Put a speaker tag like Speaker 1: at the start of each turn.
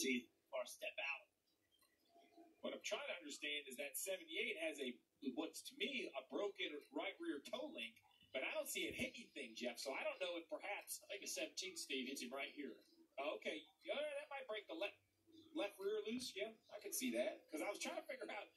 Speaker 1: See, or step out.
Speaker 2: What I'm trying to understand is that 78 has a what's to me a broken right rear toe link, but I don't see it hit anything, Jeff. So I don't know if perhaps
Speaker 1: I think a 17 Steve hits him right here.
Speaker 2: Oh, okay, yeah, that might break the left left rear loose. Yeah, I could see that because I was trying to figure out